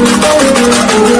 Música